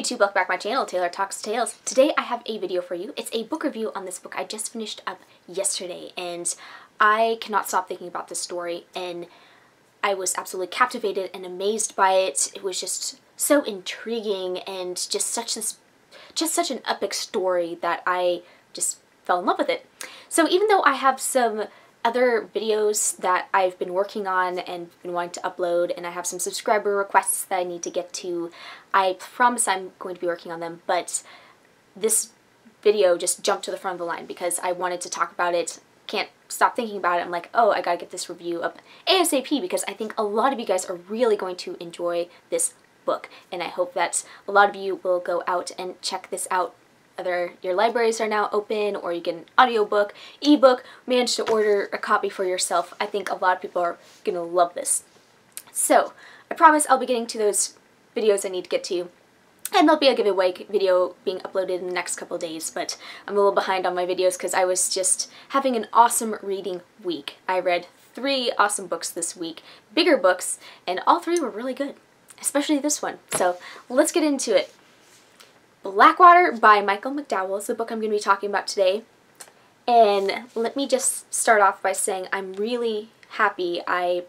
YouTube, welcome back to my channel, Taylor Talks Tales. Today I have a video for you. It's a book review on this book I just finished up yesterday and I cannot stop thinking about this story and I was absolutely captivated and amazed by it. It was just so intriguing and just such this just such an epic story that I just fell in love with it. So even though I have some other videos that I've been working on and been wanting to upload and I have some subscriber requests that I need to get to. I promise I'm going to be working on them, but this video just jumped to the front of the line because I wanted to talk about it. Can't stop thinking about it. I'm like, oh, I gotta get this review up ASAP because I think a lot of you guys are really going to enjoy this book and I hope that a lot of you will go out and check this out whether your libraries are now open or you get an audiobook, ebook, manage to order a copy for yourself. I think a lot of people are going to love this. So, I promise I'll be getting to those videos I need to get to. And there'll be a giveaway video being uploaded in the next couple days, but I'm a little behind on my videos because I was just having an awesome reading week. I read three awesome books this week, bigger books, and all three were really good, especially this one. So let's get into it. Blackwater by Michael McDowell is the book I'm going to be talking about today. And let me just start off by saying I'm really happy I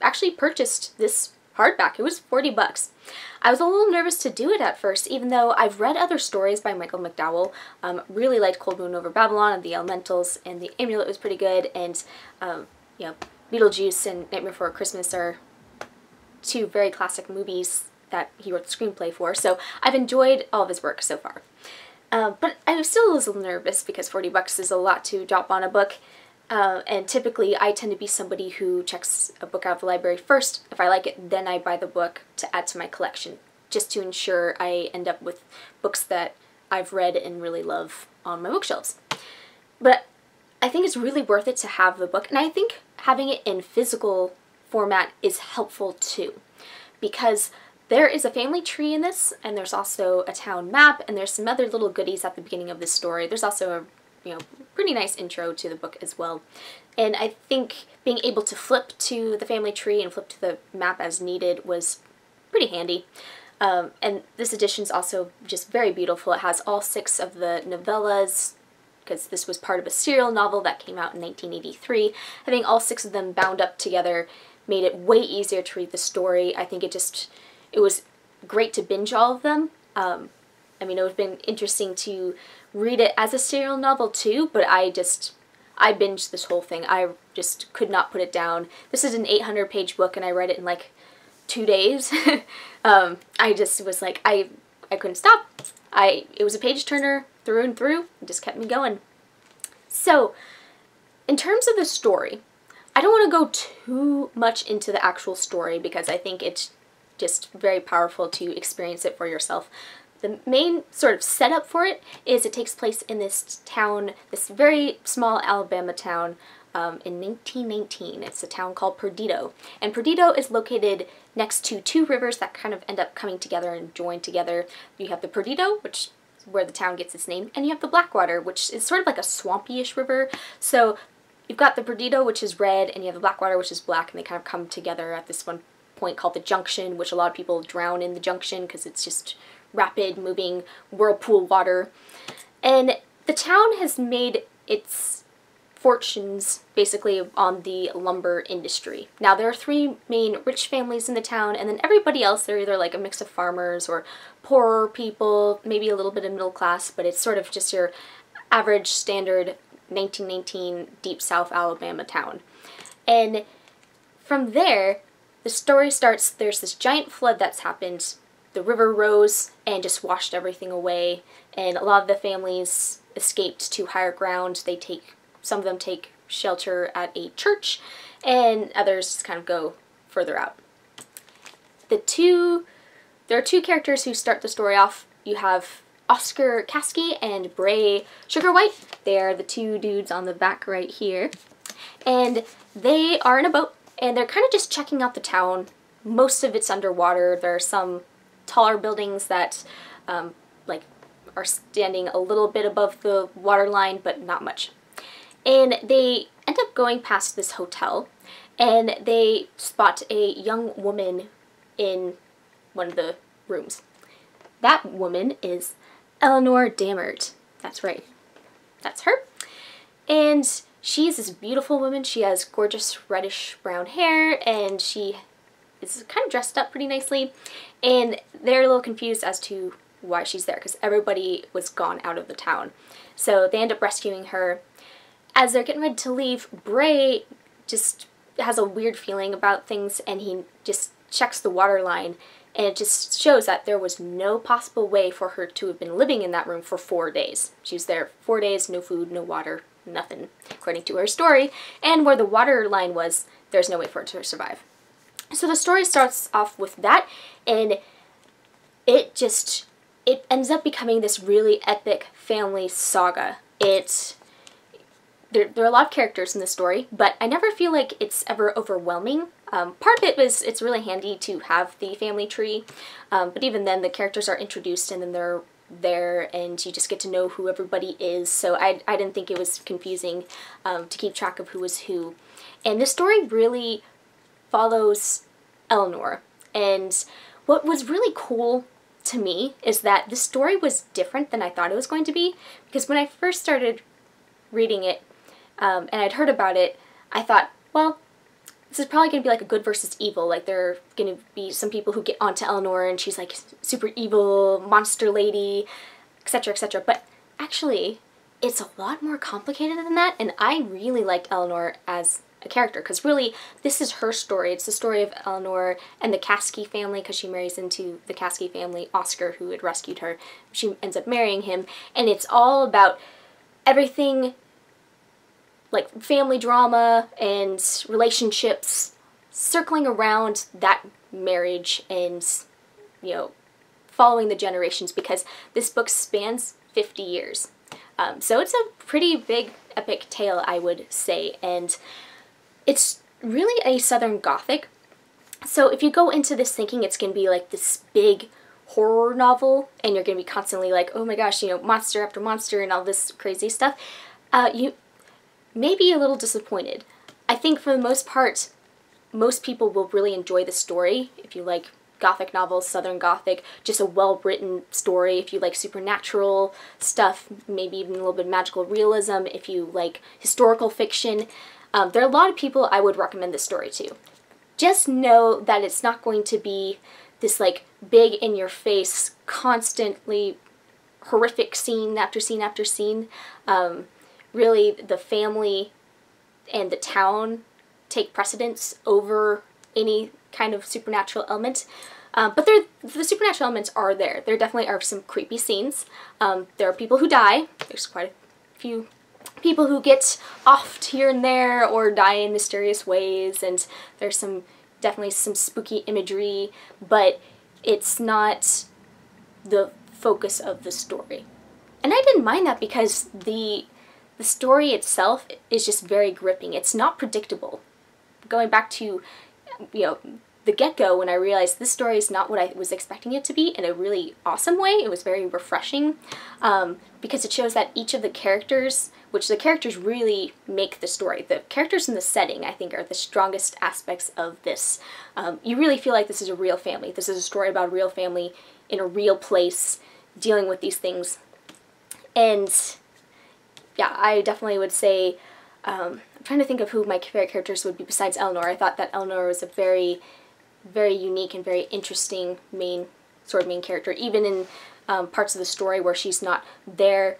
actually purchased this hardback. It was 40 bucks. I was a little nervous to do it at first, even though I've read other stories by Michael McDowell. Um, really liked Cold Moon Over Babylon and The Elementals, and The Amulet was pretty good, and, um, you know, Beetlejuice and Nightmare Before Christmas are two very classic movies that he wrote the screenplay for, so I've enjoyed all of his work so far. Uh, but I was still a little nervous because 40 bucks is a lot to drop on a book, uh, and typically I tend to be somebody who checks a book out of the library first. If I like it, then I buy the book to add to my collection, just to ensure I end up with books that I've read and really love on my bookshelves. But I think it's really worth it to have the book, and I think having it in physical format is helpful too, because there is a family tree in this, and there's also a town map, and there's some other little goodies at the beginning of the story. There's also a you know pretty nice intro to the book as well. And I think being able to flip to the family tree and flip to the map as needed was pretty handy. Um, and this edition is also just very beautiful. It has all six of the novellas, because this was part of a serial novel that came out in 1983. Having all six of them bound up together made it way easier to read the story. I think it just it was great to binge all of them. Um, I mean, it would have been interesting to read it as a serial novel too, but I just, I binged this whole thing. I just could not put it down. This is an 800 page book and I read it in like two days. um, I just was like, I, I couldn't stop. I, it was a page turner through and through. It just kept me going. So, in terms of the story, I don't want to go too much into the actual story because I think it's just very powerful to experience it for yourself. The main sort of setup for it is it takes place in this town, this very small Alabama town um, in 1919. It's a town called Perdido. And Perdido is located next to two rivers that kind of end up coming together and join together. You have the Perdido, which is where the town gets its name, and you have the Blackwater, which is sort of like a swampy-ish river. So you've got the Perdido, which is red, and you have the Blackwater, which is black, and they kind of come together at this one point called the junction, which a lot of people drown in the junction because it's just rapid moving whirlpool water. And the town has made its fortunes basically on the lumber industry. Now there are three main rich families in the town and then everybody else they're either like a mix of farmers or poorer people, maybe a little bit of middle class, but it's sort of just your average standard 1919 deep south Alabama town. And from there, the story starts, there's this giant flood that's happened. The river rose and just washed everything away, and a lot of the families escaped to higher ground. They take, some of them take shelter at a church, and others just kind of go further out. The two, there are two characters who start the story off. You have Oscar Caskey and Bray Sugarwhite. They are the two dudes on the back right here. And they are in a boat and they're kind of just checking out the town. Most of it's underwater. There are some taller buildings that um, like are standing a little bit above the waterline, but not much. And they end up going past this hotel, and they spot a young woman in one of the rooms. that woman is Elinor Dammert. That's right. That's her. And she's this beautiful woman. She has gorgeous reddish brown hair and she is kind of dressed up pretty nicely. And they're a little confused as to why she's there because everybody was gone out of the town. So they end up rescuing her. As they're getting ready to leave, Bray just has a weird feeling about things and he just checks the water line and it just shows that there was no possible way for her to have been living in that room for four days. She was there four days, no food, no water, nothing, according to her story. And where the water line was, there's no way for her to survive. So the story starts off with that, and it just it ends up becoming this really epic family saga. It's there, there are a lot of characters in the story, but I never feel like it's ever overwhelming. Um, part of it was it's really handy to have the family tree, um, but even then the characters are introduced and then they're there and you just get to know who everybody is. So I, I didn't think it was confusing um, to keep track of who was who. And this story really follows Elinor. And what was really cool to me is that the story was different than I thought it was going to be because when I first started reading it um, and I'd heard about it, I thought, well, this is probably going to be like a good versus evil. Like there are going to be some people who get onto Elinor and she's like super evil, monster lady, etc., etc. But actually, it's a lot more complicated than that, and I really liked Elinor as a character because really this is her story. It's the story of Elinor and the Caskey family because she marries into the Caskey family, Oscar, who had rescued her. She ends up marrying him, and it's all about everything like family drama and relationships circling around that marriage and you know following the generations because this book spans 50 years. Um, so it's a pretty big epic tale, I would say, and it's really a Southern Gothic. So if you go into this thinking it's going to be like this big horror novel and you're going to be constantly like, oh my gosh, you know, monster after monster and all this crazy stuff, uh, you may be a little disappointed. I think for the most part, most people will really enjoy the story if you like gothic novels, southern gothic, just a well-written story. If you like supernatural stuff, maybe even a little bit of magical realism, if you like historical fiction, um, there are a lot of people I would recommend this story to. Just know that it's not going to be this like big in your face, constantly horrific scene after scene after scene. Um, really, the family and the town take precedence over any kind of supernatural element. Um, but the supernatural elements are there. There definitely are some creepy scenes. Um, there are people who die. There's quite a few people who get offed here and there or die in mysterious ways and there's some definitely some spooky imagery but it's not the focus of the story and I didn't mind that because the the story itself is just very gripping it's not predictable going back to you know the get-go when I realized this story is not what I was expecting it to be in a really awesome way. It was very refreshing um, because it shows that each of the characters, which the characters really make the story. The characters in the setting, I think, are the strongest aspects of this. Um, you really feel like this is a real family. This is a story about a real family in a real place dealing with these things. And yeah, I definitely would say um, I'm trying to think of who my favorite characters would be besides Elinor. I thought that Elinor was a very very unique and very interesting main sort of main character, even in um, parts of the story where she's not there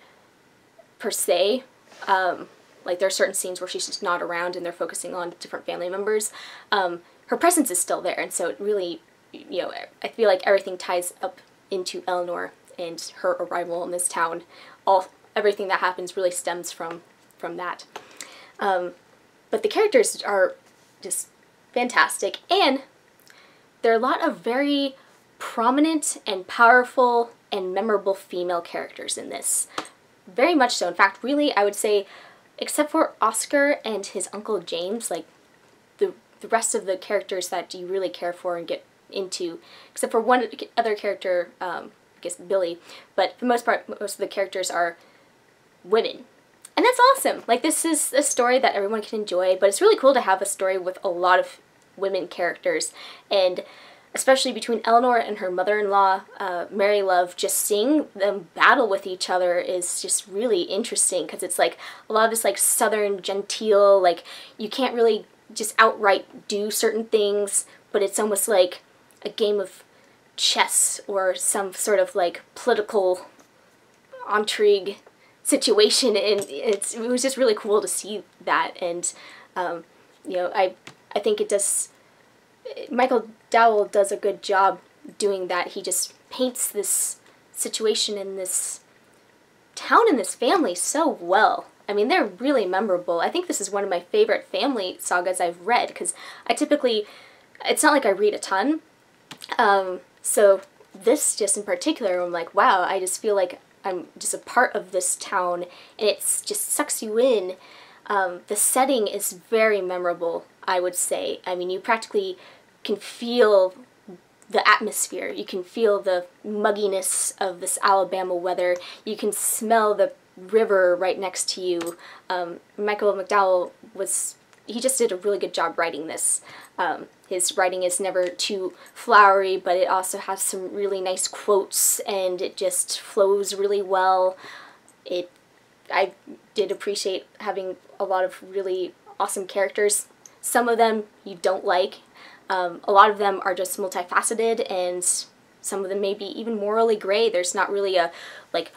per se. Um, like there are certain scenes where she's just not around and they're focusing on different family members. Um, her presence is still there, and so it really, you know, I feel like everything ties up into Elinor and her arrival in this town. All everything that happens really stems from from that. Um, but the characters are just fantastic, and there are a lot of very prominent and powerful and memorable female characters in this. Very much so. In fact, really, I would say, except for Oscar and his uncle James, like, the, the rest of the characters that you really care for and get into, except for one other character, um, I guess Billy, but for the most part, most of the characters are women. And that's awesome. Like, this is a story that everyone can enjoy, but it's really cool to have a story with a lot of women characters and especially between Elinor and her mother-in-law, uh, Mary Love, just seeing them battle with each other is just really interesting because it's like a lot of this like southern genteel, like you can't really just outright do certain things, but it's almost like a game of chess or some sort of like political intrigue situation and it's it was just really cool to see that and um, you know I I think it does Michael Dowell does a good job doing that. He just paints this situation in this town and this family so well. I mean they're really memorable. I think this is one of my favorite family sagas I've read because I typically it's not like I read a ton. Um, so this just in particular I'm like wow I just feel like I'm just a part of this town and it just sucks you in. Um, the setting is very memorable, I would say. I mean, you practically can feel the atmosphere. You can feel the mugginess of this Alabama weather. You can smell the river right next to you. Um, Michael McDowell was, he just did a really good job writing this. Um, his writing is never too flowery, but it also has some really nice quotes and it just flows really well. It, I did appreciate having a lot of really awesome characters. Some of them you don't like. Um, a lot of them are just multifaceted and some of them may be even morally gray. There's not really a, like,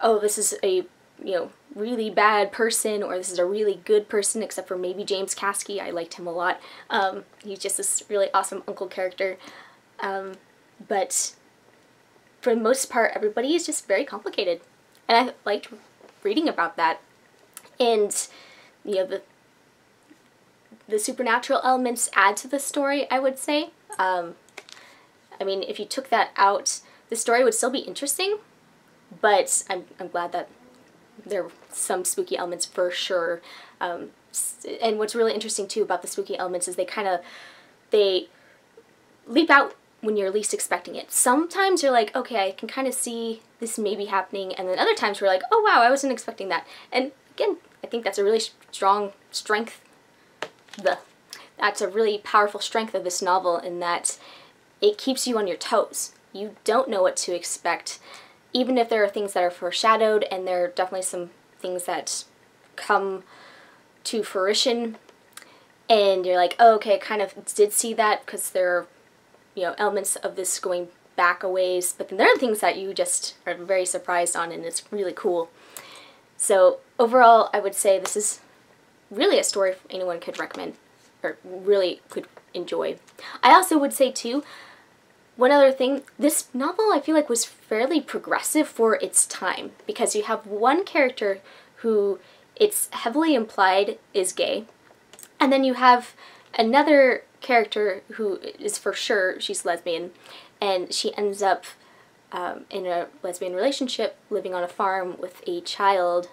oh, this is a you know, really bad person or this is a really good person, except for maybe James Caskey. I liked him a lot. Um, he's just this really awesome uncle character. Um, but for the most part, everybody is just very complicated. And I liked reading about that. And, you know, the, the supernatural elements add to the story, I would say. Um, I mean, if you took that out, the story would still be interesting, but I'm, I'm glad that there are some spooky elements for sure. Um, and what's really interesting too about the spooky elements is they kind of they leap out when you're least expecting it. Sometimes you're like, okay, I can kind of see this maybe happening, and then other times we're like, oh wow, I wasn't expecting that. And again, I think that's a really strong strength. The that's a really powerful strength of this novel in that it keeps you on your toes. You don't know what to expect even if there are things that are foreshadowed and there are definitely some things that come to fruition and you're like, oh, okay, I kind of did see that because there are, you know, elements of this going back a ways, but then there are things that you just are very surprised on and it's really cool. So overall, I would say this is really a story anyone could recommend or really could enjoy. I also would say too, one other thing, this novel I feel like was fairly progressive for its time because you have one character who it's heavily implied is gay, and then you have another character who is for sure she's lesbian, and she ends up um, in a lesbian relationship living on a farm with a child,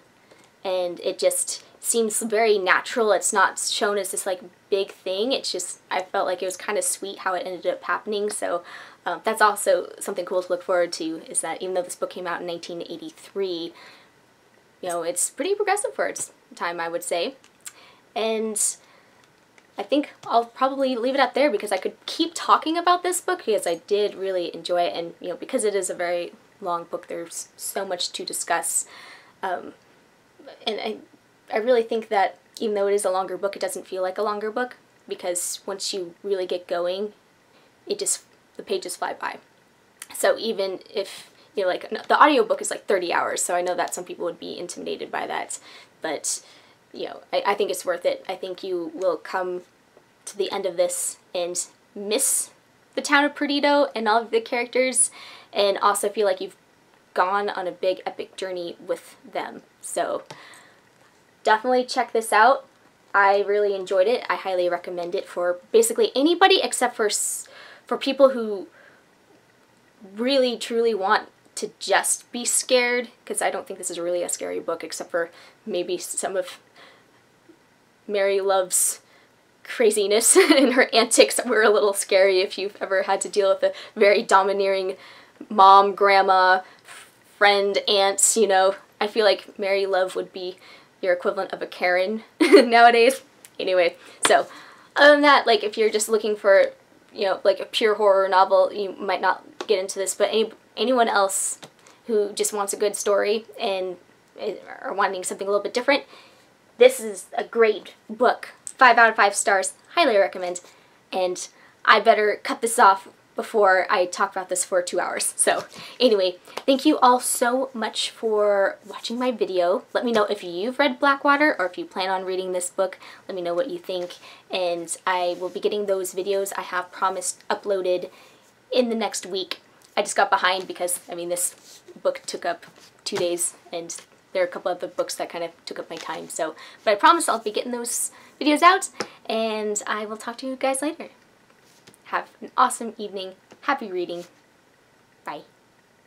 and it just seems very natural. It's not shown as this like big thing. It's just, I felt like it was kind of sweet how it ended up happening. So um, that's also something cool to look forward to is that even though this book came out in 1983, you know, it's pretty progressive for its time, I would say. And I think I'll probably leave it at there because I could keep talking about this book because I did really enjoy it and, you know, because it is a very long book, there's so much to discuss. Um, and I, I really think that even though it is a longer book, it doesn't feel like a longer book because once you really get going, it just the pages fly by. So even if, you know, like the audiobook is like 30 hours, so I know that some people would be intimidated by that, but, you know, I, I think it's worth it. I think you will come to the end of this and miss the town of Perdido and all of the characters, and also feel like you've gone on a big epic journey with them. So definitely check this out. I really enjoyed it. I highly recommend it for basically anybody except for for people who really truly want to just be scared, because I don't think this is really a scary book except for maybe some of Mary Love's craziness and her antics were a little scary if you've ever had to deal with a very domineering mom, grandma, friend, aunts, you know. I feel like Mary Love would be your equivalent of a Karen nowadays. Anyway, so other than that, like if you're just looking for you know, like a pure horror novel, you might not get into this, but any, anyone else who just wants a good story and are wanting something a little bit different, this is a great book. Five out of five stars. Highly recommend. And I better cut this off before I talk about this for two hours. So anyway, thank you all so much for watching my video. Let me know if you've read Blackwater or if you plan on reading this book. Let me know what you think. And I will be getting those videos I have promised uploaded in the next week. I just got behind because, I mean, this book took up two days and there are a couple other books that kind of took up my time. So, but I promise I'll be getting those videos out and I will talk to you guys later. Have an awesome evening. Happy reading. Bye.